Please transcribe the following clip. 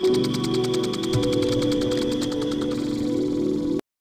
Thank you.